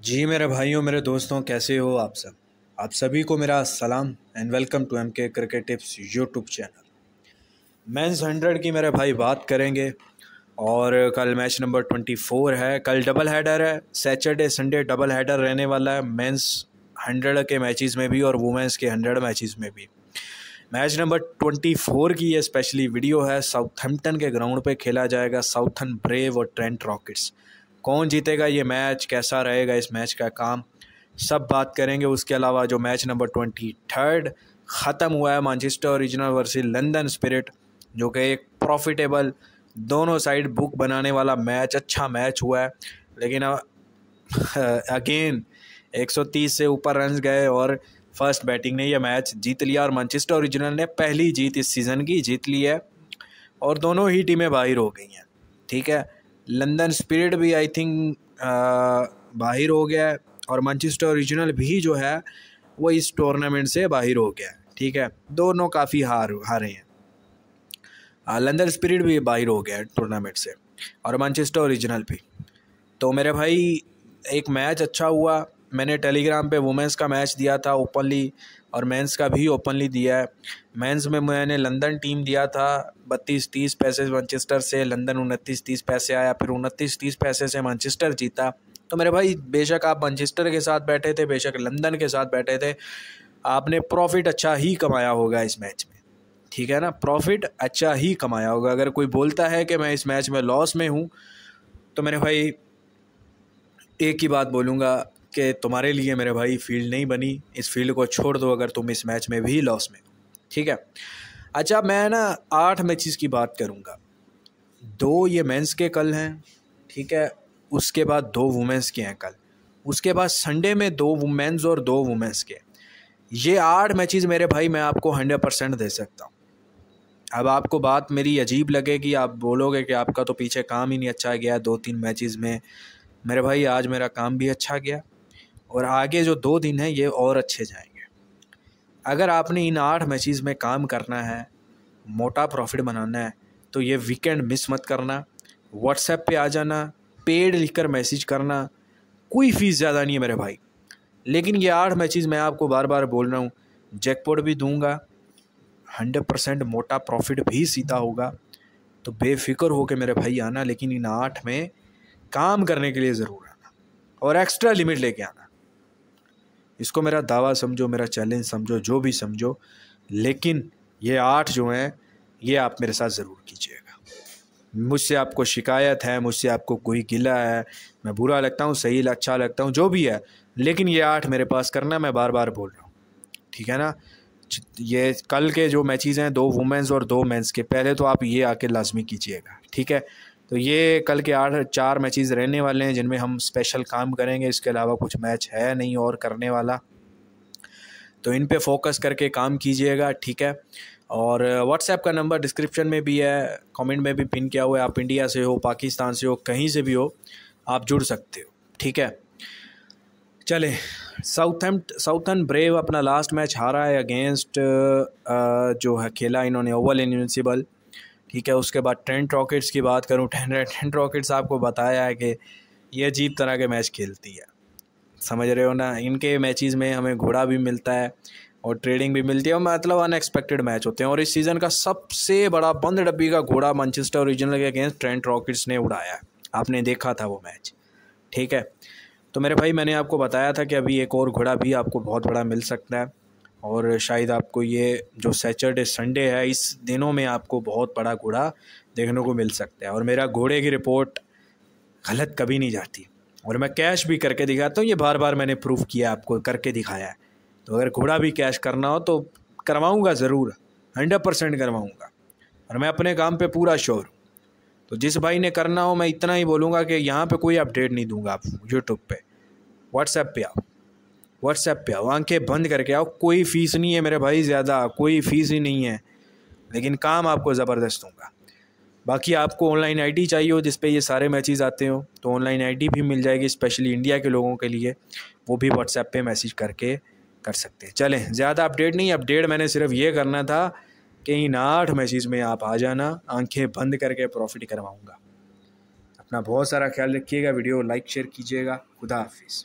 जी मेरे भाइयों, मेरे दोस्तों, कैसे हो आप सब? आप सभी को मेरा सलाम and welcome to M K cricket tips YouTube channel men's hundred की मेरे भाई बात करेंगे और कल मैच नंबर ट्वेंटी फोर है। कल डबल हेडर है। सैटरडे संडे डबल हेडर रहने वाला है मेंस हंड्रेड के मैचेस में भी और वुमेंस के हंड्रेड मैचेस में भी। मैच नंबर ट्वेंटी फोर की ये स्पेशली वीडियो है। साउथहैम्पटन के ग्राउंड पे खेला जाएगा। साउथन ब्रेव और ट्रेंट रॉकेट्स कौन जीतेगा, ये मैच कैसा रहेगा, इस मैच का काम? सब बात करेंगे। उसके अलावा जो मैच नंबर ट्वेंटी थर्ड ख़त्म हुआ है Manchester Original versus London Spirit जो कि एक प्रॉफिटेबल दोनों साइड बुक बनाने वाला मैच अच्छा मैच हुआ है। लेकिन अगेन 130 से ऊपर रन गए और फ़र्स्ट बैटिंग ने यह मैच जीत लिया और मानचेस्टर ओरिजिनल ने पहली जीत इस सीज़न की जीत ली है। और दोनों ही टीमें बाहर हो गई हैं, ठीक है? लंदन स्पिरिट भी आई थिंक बाहर हो गया है और मैनचेस्टर ओरिजिनल भी जो है, वो इस टूर्नामेंट से बाहर हो गया है, ठीक है? दोनों काफ़ी हार, हारे हैं। लंदन स्पिरिट भी बाहर हो गया है टूर्नामेंट से और मैनचेस्टर ओरिजिनल भी। तो मेरे भाई, एक मैच अच्छा हुआ मैंने टेलीग्राम पे वुमेंस का मैच दिया था ओपनली और मेंस का भी ओपनली दिया है। मेंस में मैंने लंदन टीम दिया था, बत्तीस तीस पैसे मैनचेस्टर से, लंदन उनतीस तीस पैसे आया, फिर उनतीस तीस पैसे से मैनचेस्टर जीता। तो मेरे भाई, बेशक आप मैनचेस्टर के साथ बैठे थे, बेशक लंदन के साथ बैठे थे, आपने प्रॉफिट अच्छा ही कमाया होगा इस मैच में। ठीक है ना? प्रॉफिट अच्छा ही कमाया होगा। अगर कोई बोलता है कि मैं इस मैच में लॉस में हूँ तो मेरे भाई, एक ही बात बोलूँगा कि तुम्हारे लिए मेरे भाई फ़ील्ड नहीं बनी। इस फ़ील्ड को छोड़ दो अगर तुम इस मैच में भी लॉस में ठीक है? अच्छा मैं ना आठ मैचेस की बात करूँगा। दो ये मेंस के कल हैं, ठीक है? उसके बाद दो वुमेंस के हैं कल। उसके बाद संडे में दो वुमेंस और दो वुमेंस के। ये आठ मैचेस मेरे भाई मैं आपको हंड्रेड परसेंट दे सकता हूँ। अब आपको बात मेरी अजीब लगेगी। आप बोलोगे कि आपका तो पीछे काम ही नहीं अच्छा गया दो तीन मैचेस में। मेरे भाई, आज मेरा काम भी अच्छा गया। और आगे जो दो दिन हैं, ये और अच्छे जाएँगे। अगर आपने इन आठ मैचेस में काम करना है, मोटा प्रॉफिट बनाना है तो ये वीकेंड मिस मत करना। व्हाट्सएप पे आ जाना पेड लिखकर मैसेज करना, कोई फ़ीस ज़्यादा नहीं है मेरे भाई। लेकिन ये आठ मैचेस मैं आपको बार बार बोल रहा हूँ जैकपॉट भी दूँगा हंड्रेड परसेंट मोटा प्रॉफिट भी सीधा होगा। तो बेफिक्र होकर मेरे भाई आना, लेकिन इन आठ में काम करने के लिए ज़रूर आना। और एक्स्ट्रा लिमिट लेके आना। इसको मेरा दावा समझो, मेरा चैलेंज समझो, जो भी समझो। लेकिन ये आठ जो हैं, ये आप मेरे साथ ज़रूर कीजिएगा। मुझसे आपको शिकायत है, मुझसे आपको कोई गिला है, मैं बुरा लगता हूँ, सही अच्छा लगता हूँ, जो भी है, लेकिन ये आठ मेरे पास करना मैं बार बार बोल रहा हूँ। ठीक है ना? ये कल के जो मैचेस हैं, दो वुमेंस और दो मेंस के, पहले तो आप ये आके लाजमी कीजिएगा। ठीक है? तो ये कल के आठ, चार मैचेस रहने वाले हैं, जिनमें हम स्पेशल काम करेंगे। इसके अलावा कुछ मैच है नहीं और करने वाला। तो इन पे फोकस करके काम कीजिएगा, ठीक है? और व्हाट्सएप का नंबर डिस्क्रिप्शन में भी है कमेंट में भी पिन किया हुआ है। आप इंडिया से हो पाकिस्तान से हो, कहीं से भी हो, आप जुड़ सकते हो, ठीक है? चले साउथ साउथन ब्रेव अपना लास्ट मैच हारा है अगेंस्ट जो है, खेला इन्होंने ओवल इनविंसिबल ठीक है, उसके बाद ट्रेंट रॉकेट्स की बात करूँ ट्रेंट रॉकेट्स आपको बताया है कि ये अजीब तरह के मैच खेलती है। समझ रहे हो ना? इनके मैचेस में हमें घोड़ा भी मिलता है और ट्रेडिंग भी मिलती है और मतलब अनएक्सपेक्टेड मैच होते हैं। और इस सीज़न का सबसे बड़ा बंद डब्बी का घोड़ा मैनचेस्टर ओरिजिनल के अगेंस्ट ट्रेंट रॉकेट्स ने उड़ाया है। आपने देखा था वो मैच ठीक है? तो मेरे भाई, मैंने आपको बताया था कि अभी एक और घोड़ा भी आपको बहुत बड़ा मिल सकता है। और शायद आपको ये जो सैटरडे संडे है, इस दिनों में आपको बहुत बड़ा घोड़ा देखने को मिल सकता है। और मेरा घोड़े की रिपोर्ट गलत कभी नहीं जाती। और मैं कैश भी करके दिखाता हूँ, ये बार बार मैंने प्रूफ किया, आपको करके दिखाया है। तो अगर घोड़ा भी कैश करना हो तो करवाऊँगा ज़रूर हंड्रेड परसेंट करवाऊँगा। और मैं अपने काम पे पूरा श्योर हूँ। तो जिस भाई ने करना हो, मैं इतना ही बोलूँगा कि यहाँ पे कोई अपडेट नहीं दूँगा आप यूट्यूब पे व्हाट्सएप पे आओ व्हाट्सएप पे आओ, आँखें बंद करके आओ। कोई फ़ीस नहीं है मेरे भाई, ज़्यादा, कोई फ़ीस ही नहीं है। लेकिन काम आपको ज़बरदस्त दूँगा बाकी आपको ऑनलाइन आईडी चाहिए हो, जिस पे ये सारे मैचेस आते हो तो ऑनलाइन आईडी भी मिल जाएगी स्पेशली इंडिया के लोगों के लिए। वो भी व्हाट्सएप पे मैसेज करके कर सकते हैं। चलें, ज़्यादा अपडेट नहीं अपडेट मैंने सिर्फ़ ये करना था कि इन आठ मैचेस में आप आ जाना, आँखें बंद करके प्रॉफिट करवाऊँगा। अपना बहुत सारा ख्याल रखिएगा वीडियो लाइक शेयर कीजिएगा। खुदा हाफिज़।